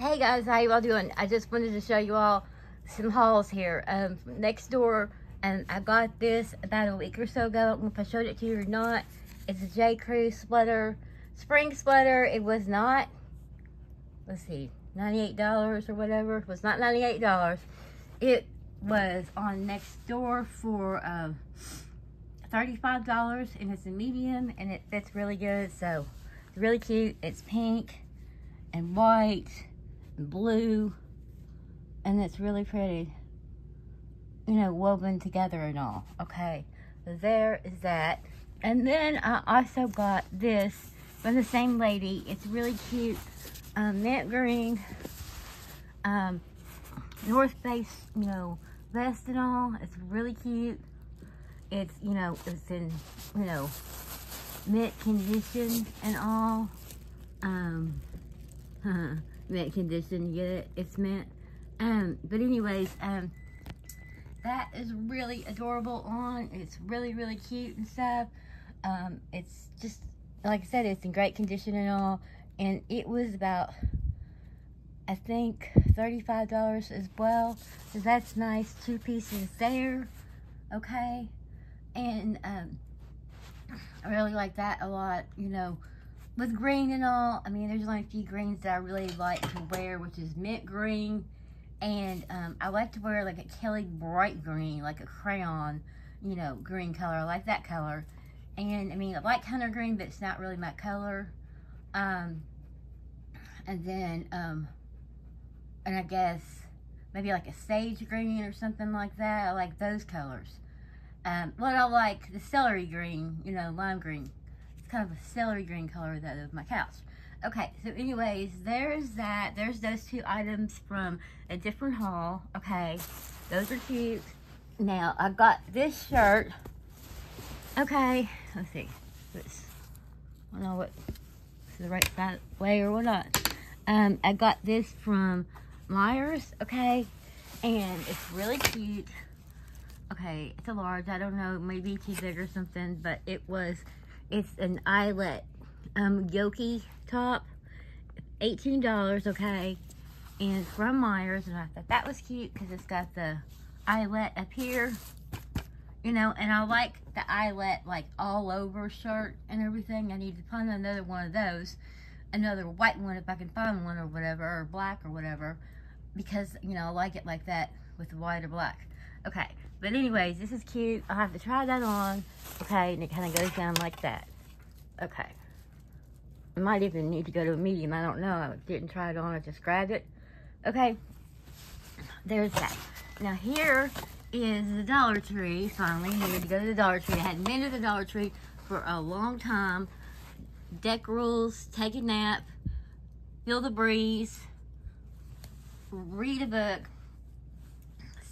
Hey guys, how you all doing? I just wanted to show you all some hauls here. Um, Nextdoor, and I got this about a week or so ago. I don't know if I showed it to you or not. It's a J. Crew sweater, spring sweater. It was not, let's see, $98 or whatever. It was not $98. It was on Nextdoor for uh, $35 and it's a medium and it fits really good. So it's really cute. It's pink and white blue and it's really pretty. You know woven together and all okay? There is that. And then i also got this from the same lady. It's really cute. Um, mint green um, north face you know vest and all. It's really cute. It's you know it's in you know mint condition and all. Um mint condition. You get it? It's mint. Um, but anyways, um, that is really adorable on. It's really, really cute and stuff. Um, it's just, like I said, it's in great condition and all. And it was about, I think, $35 as well. So that's nice. Two pieces there. Okay. And, um, I really like that a lot, you know with green and all, I mean, there's only a few greens that I really like to wear, which is mint green. And um, I like to wear like a Kelly bright green, like a crayon, you know, green color. I like that color. And I mean, I like hunter green, but it's not really my color. Um, and then, um, and I guess maybe like a sage green or something like that. I like those colors. Um, what I like, the celery green, you know, lime green kind of a celery green color that of my couch. Okay, so anyways, there's that. There's those two items from a different haul. Okay, those are cute. Now, I got this shirt. Okay, let's see. This, I don't know what the right way or what not. Um, I got this from Meijer, okay? And it's really cute. Okay, it's a large. I don't know, maybe too big or something, but it was it's an eyelet um, yoki top. $18, okay? And from Meijer. and I thought that was cute because it's got the eyelet up here. You know, and I like the eyelet like all over shirt and everything. I need to find another one of those. Another white one if I can find one or whatever, or black or whatever. Because, you know, I like it like that with white or black. Okay, but anyways, this is cute. I'll have to try that on. Okay, and it kind of goes down like that. Okay. I might even need to go to a medium. I don't know. I didn't try it on. I just grabbed it. Okay. There's that. Now here is the Dollar Tree. Finally, need to go to the Dollar Tree. I hadn't been to the Dollar Tree for a long time. Deck rules, take a nap, feel the breeze, read a book,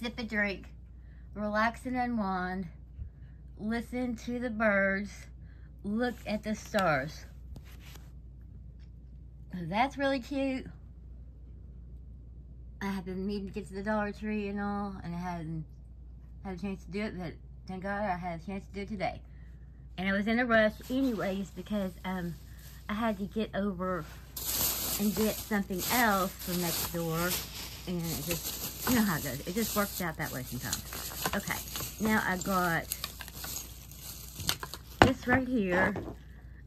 sip a drink, relax and unwind, listen to the birds, look at the stars. That's really cute. I have been needing to get to the Dollar Tree and all, and I hadn't had a chance to do it, but thank God I had a chance to do it today. And I was in a rush anyways because um, I had to get over and get something else from Nextdoor. And it just, you know how it goes. It just works out that way sometimes. Okay, now I got this right here.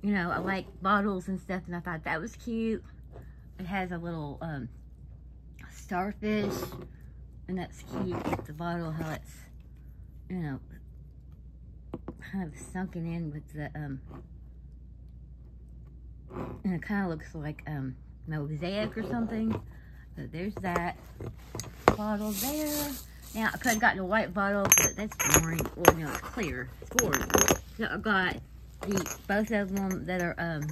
You know, I like bottles and stuff, and I thought that was cute. It has a little um, starfish, and that's cute the bottle, how it's, you know, kind of sunken in with the, um, and it kind of looks like um, mosaic or something. So there's that bottle there. Now, I could have gotten a white bottle, but that's boring. Well, no, it's clear. It's boring. So I got the both of them that are um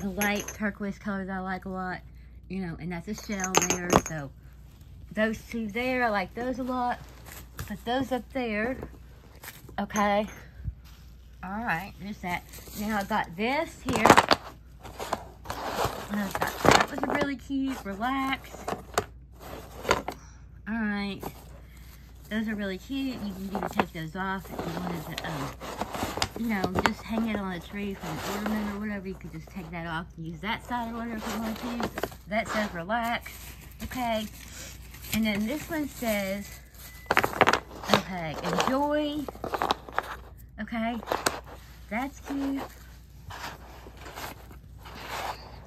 the light turquoise color that I like a lot. You know, and that's a shell there. So those two there, I like those a lot. But those up there. Okay. Alright, there's that. Now I got this here. That was really cute. Relax. Alright. Those are really cute. You can even take those off if you wanted to um, you know, just hang it on a tree for an ornament or whatever. You could just take that off and use that side or whatever if you want to. That says relax, okay? And then this one says, okay, enjoy, okay? That's cute.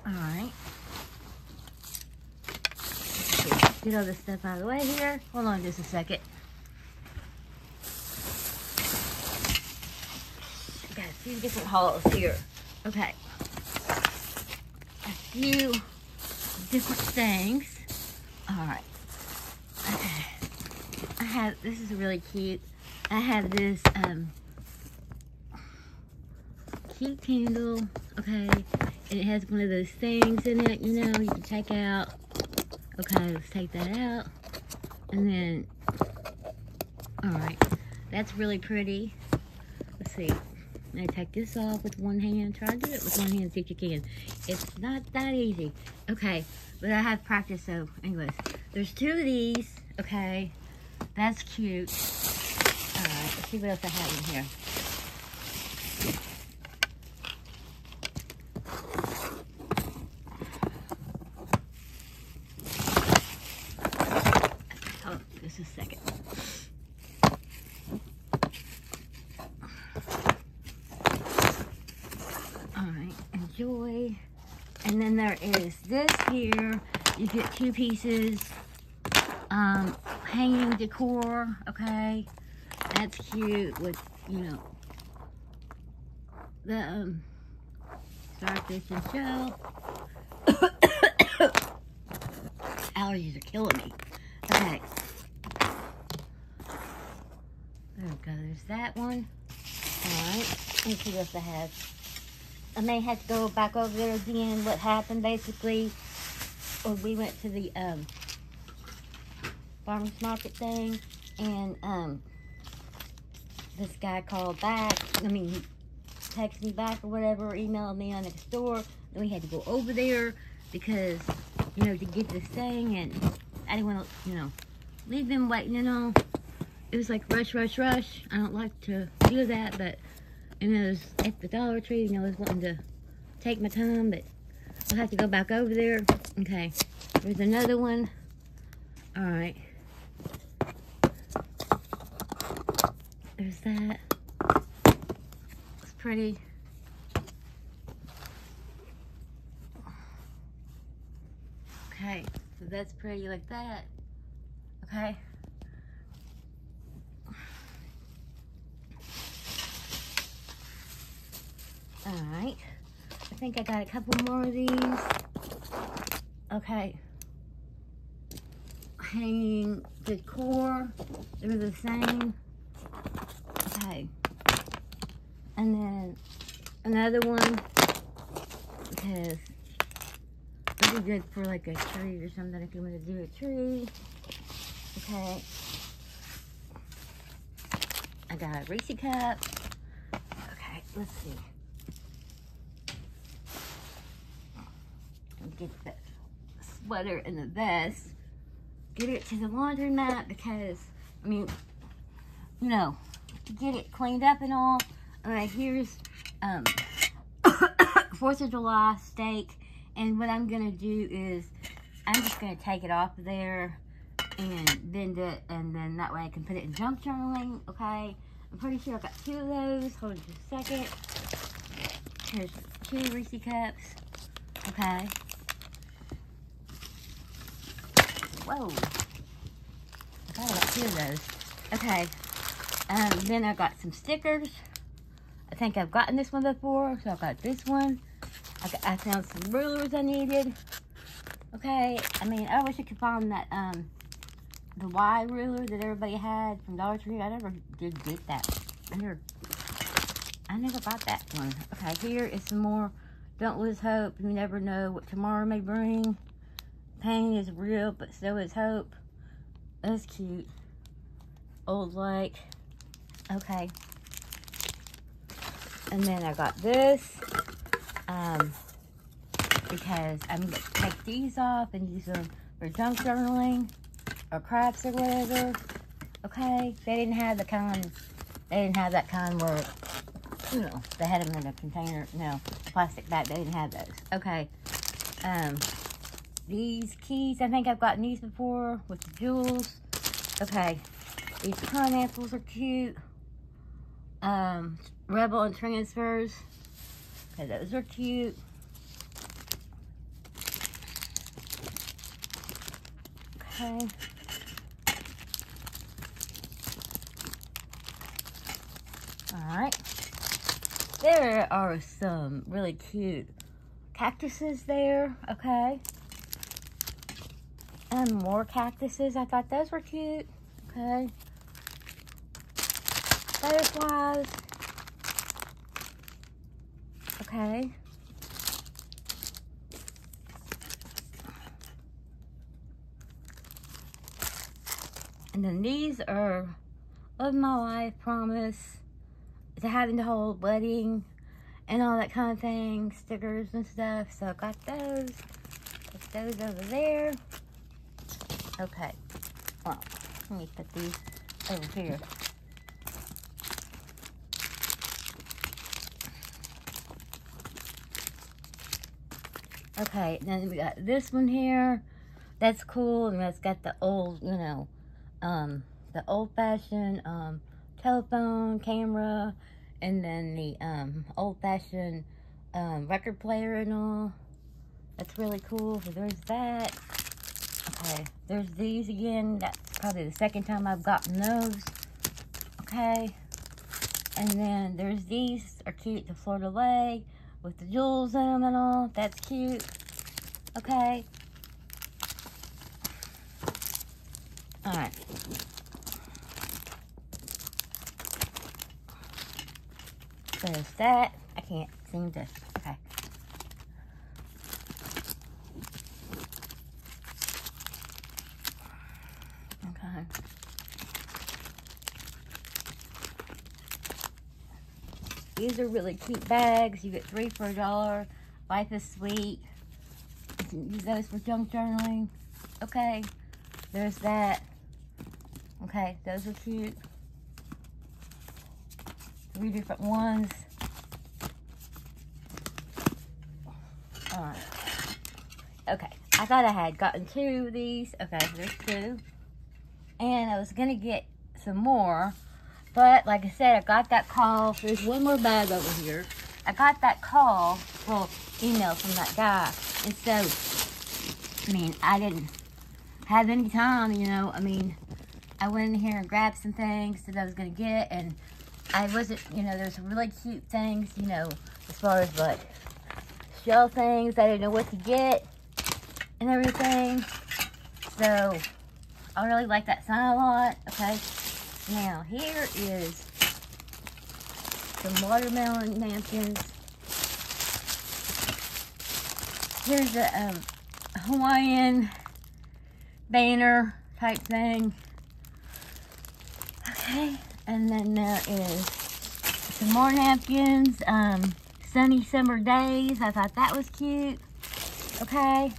All right. Get all this stuff out of the way here. Hold on just a second. Got a few different hauls here. Okay. A few different things. All right. Okay. I have, this is really cute. I have this um, cute candle, okay? And it has one of those things in it, you know, you can take out. Okay, let's take that out. And then, all right, that's really pretty. Let's see. Now take this off with one hand. Try to do it with one hand, see if you can. It's not that easy. Okay, but I have practice, so anyways. There's two of these, okay. That's cute. All right, let's see what else I have in here. Oh, just a second. All right, enjoy. And then there is this here. You get two pieces. Um, hanging decor, okay? That's cute with, you know, the um, starfish and shell. Allergies are killing me. Okay. There we go. There's that one. All right. Let's see what I have. I may have to go back over there again. What happened basically? We went to the um, farmer's market thing, and um, this guy called back. I mean, he texted me back or whatever, or emailed me on the store. Then we had to go over there because, you know, to get this thing, and I didn't want to, you know, leave them waiting, you know. It was like rush, rush, rush. I don't like to do that, but, and it was at the Dollar Tree, you know, I was wanting to take my time, but I'll have to go back over there. Okay, there's another one. All right. There's that. It's pretty. Okay, so that's pretty like that. Okay. All right. I think I got a couple more of these. Okay. Hanging decor. They're the same. Okay. And then another one because it'd be good for like a tree or something if you want to do a tree. Okay. I got a Reese cup. Okay, let's see. Get the sweater and the vest. Get it to the laundromat because, I mean, you know, get it cleaned up and all. All right, here's um, 4th of July steak. And what I'm going to do is I'm just going to take it off there and bend it. And then that way I can put it in junk journaling, okay? I'm pretty sure I've got two of those. Hold on just a second. Here's two Reese cups, okay? Whoa. I got two of those. Okay. Um, then I got some stickers. I think I've gotten this one before, so I got this one. I, got, I found some rulers I needed. Okay, I mean, I wish I could find that, um, the Y ruler that everybody had from Dollar Tree. I never did get that. I never, I never got that one. Okay, here is some more Don't Lose Hope. You never know what tomorrow may bring. Pain is real, but so is hope. That's cute. Old like. Okay. And then I got this. Um, because I'm going to take these off and use them for junk journaling or crafts or whatever. Okay? They didn't have the kind, they didn't have that kind where you know, they had them in a container, no, plastic bag. They didn't have those. Okay. Um, these keys, I think I've gotten these before with the jewels. Okay. These pineapples are cute. Um, Rub-on Transfers. Okay, those are cute. Okay. Alright. There are some really cute cactuses there, okay? And more cactuses. I thought those were cute, okay? Butterflies. Okay. And then these are of my life promise to having the whole wedding and all that kind of thing, stickers and stuff. So I got those. Put those over there. Okay. Well, let me put these over here. Okay, then we got this one here. That's cool. And that's got the old, you know, um, the old-fashioned um, telephone, camera, and then the um, old-fashioned um, record player and all. That's really cool. So there's that. Okay, there's these again. That's probably the second time I've gotten those. Okay. And then there's these are cute. The de Lis with the jewels in them and all. That's cute. Okay. Alright. There's that. I can't seem to. Okay. Okay. These are really cute bags. You get three for a dollar. Life is sweet. You can use those for junk journaling. Okay. There's that. Okay, those are cute. Three different ones. Alright. Okay, I thought I had gotten two of these. Okay, there's two. And I was to get some more. But, like I said, I got that call. There's one more bag over here. I got that call, well, email from that guy. And so, I mean, I didn't have any time, you know. I mean, I went in here and grabbed some things that I was to get. And I wasn't, you know, there's some really cute things, you know, as far as like shell things. I didn't know what to get and everything. So, I really like that sign a lot. Okay. Now, here is some watermelon napkins. Here's a um, Hawaiian banner type thing. Okay, and then there is some more napkins. Um, sunny summer days. I thought that was cute. Okay.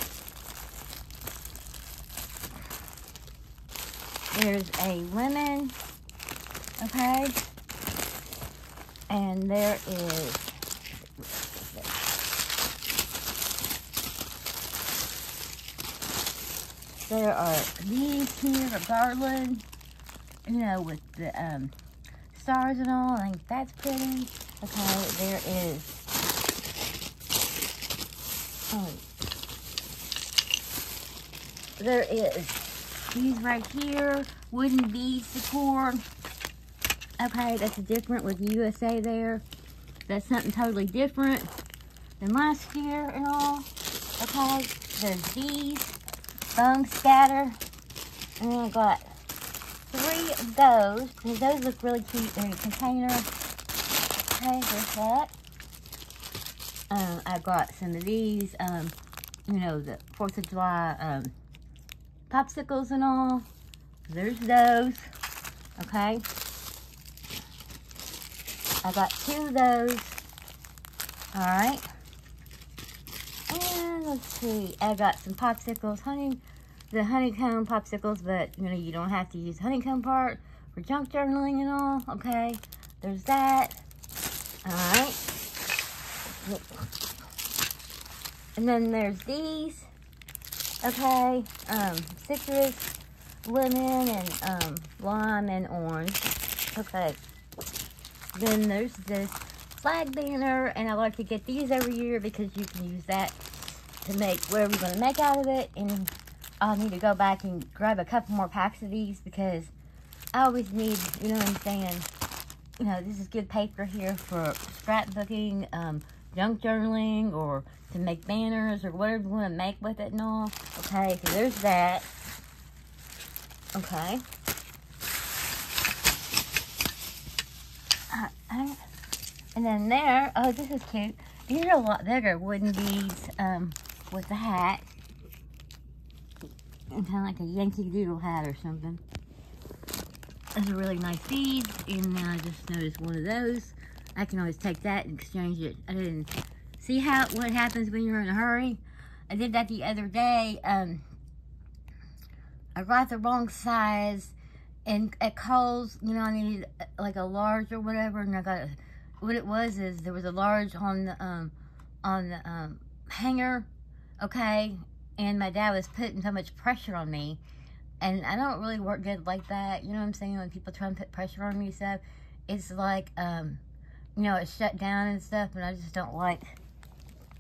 There's a lemon. Okay. And there is there are these here, a garland, you know, with the um, stars and all. I think that's pretty. Okay, there is. Oh, there is these right here, wooden beads decor. Okay, that's different with USA there. That's something totally different than last year and all. Okay, there's these bung scatter. And then I got three of those. Because those look really cute. They're in a container. Okay, there's that. Um, I got some of these, um, you know, the 4th of July um, popsicles and all. There's those. Okay. I got two of those. Alright. And let's see. I got some popsicles. Honey, the honeycomb popsicles, but, you know, you don't have to use honeycomb part for junk journaling and all. Okay. There's that. Alright. And then there's these. Okay. Um, citrus, lemon, and um, lime and orange. Okay. Then there's this flag banner, and I like to get these every year because you can use that to make whatever you're going to make out of it. And I'll need to go back and grab a couple more packs of these because I always need, you know what I'm saying, you know, this is good paper here for scrapbooking, um, junk journaling, or to make banners, or whatever you want to make with it and all. Okay, so there's that. Okay. Uh, and then there, oh, this is cute. These are a lot bigger wooden beads um, with the hat. And kind of like a Yankee Doodle hat or something. Those are really nice beads, and I just noticed one of those. I can always take that and exchange it. I didn't see how what happens when you're in a hurry. I did that the other day. Um, I got the wrong size, and at Kohl's, you know, I needed uh, like a large or whatever, and I got a, what it was is there was a large on the um on the um hanger, okay, and my dad was putting so much pressure on me and I don't really work good like that. You know what I'm saying? When people try and put pressure on me stuff, it's like, um, you know, it's shut down and stuff, and I just don't like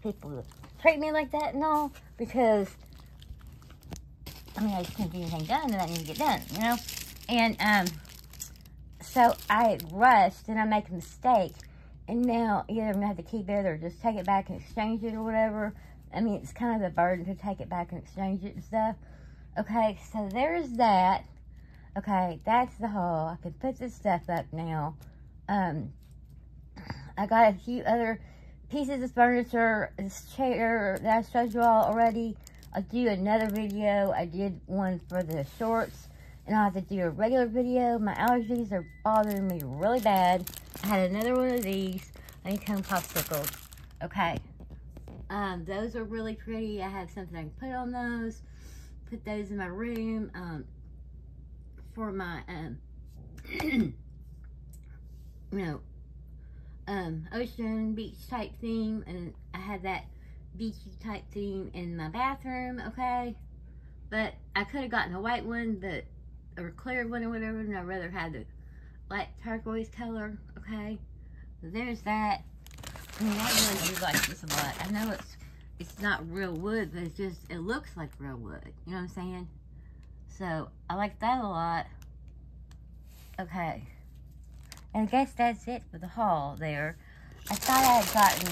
people to treat me like that and all, because, I mean, I just can't get anything done that I need to get done, you know? And, um, so I rushed, and I make a mistake, and now either I'm going to have to keep it or just take it back and exchange it or whatever. I mean, it's kind of a burden to take it back and exchange it and stuff. Okay, so there's that. Okay, that's the haul. I can put this stuff up now. Um, I got a few other pieces of furniture, this chair that I showed you all already. I'll do another video. I did one for the shorts, and I'll have to do a regular video. My allergies are bothering me really bad. I had another one of these I honeycomb popsicles. Okay. Um, those are really pretty. I have something I can put on those put those in my room um, for my, um, you know, um, ocean beach type theme. And I had that beachy type theme in my bathroom, okay? But I could have gotten a white one, but, or clear one or whatever, and I'd rather have the light turquoise color, okay? So there's that. I I really do like this a lot. I know it's it's not real wood, but it's just, it looks like real wood. You know what I'm saying? So, I like that a lot. Okay. And I guess that's it for the haul there. I thought I had gotten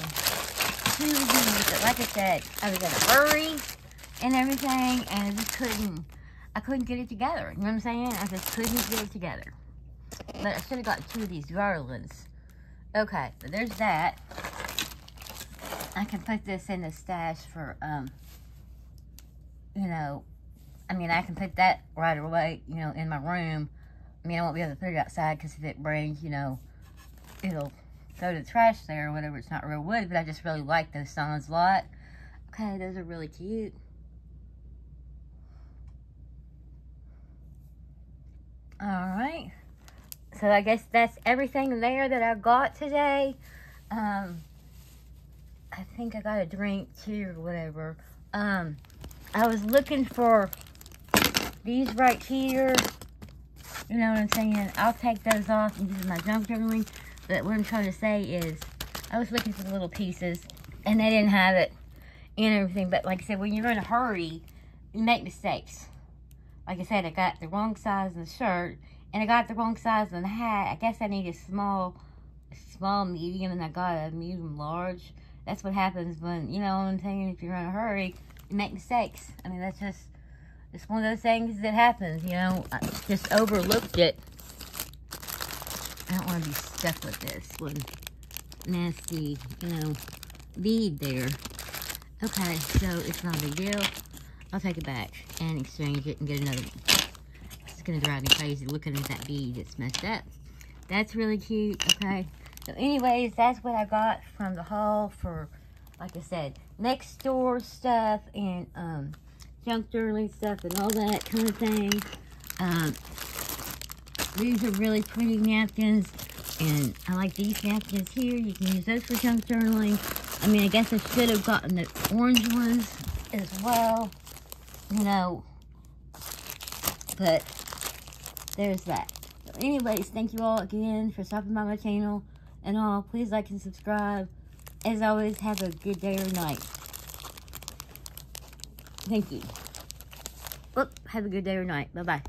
two of these, but like I said, I was in a hurry and everything, and I just couldn't, I couldn't get it together. You know what I'm saying? I just couldn't get it together. But I should have gotten two of these garlands. Okay, but there's that. I can put this in the stash for, um, you know, I mean, I can put that right away, you know, in my room. I mean, I won't be able to put it outside because if it brings, you know, it'll go to the trash there or whatever. It's not real wood, but I just really like those songs a lot. Okay, those are really cute. All right. So I guess that's everything there that I got today. Um, I think I got a drink too or whatever. Um, I was looking for these right here. You know what I'm saying? I'll take those off and use my junk journaling. But what I'm trying to say is, I was looking for the little pieces, and they didn't have it and everything. But like I said, when you're in a hurry, you make mistakes. Like I said, I got the wrong size in the shirt, and I got the wrong size in the hat. I guess I need a small, small medium, and I got a medium large that's what happens when, you know what I'm saying, if you're in a hurry, you make mistakes. I mean, that's just, it's one of those things that happens, you know. I just overlooked it. I don't want to be stuck with this one nasty, you know, bead there. Okay, so it's not a big deal. I'll take it back and exchange it and get another one. It's going to drive me crazy looking at that bead that's messed up. That's really cute, okay? So anyways, that's what I got from the haul for, like I said, Nextdoor stuff and um, junk journaling stuff and all that kind of thing. Um, these are really pretty napkins. And I like these napkins here. You can use those for junk journaling. I mean, I guess I should have gotten the orange ones as well. You know, but there's that. So anyways, thank you all again for stopping by my channel and all. Please like and subscribe. As always, have a good day or night. Thank you. Oop, have a good day or night. Bye-bye.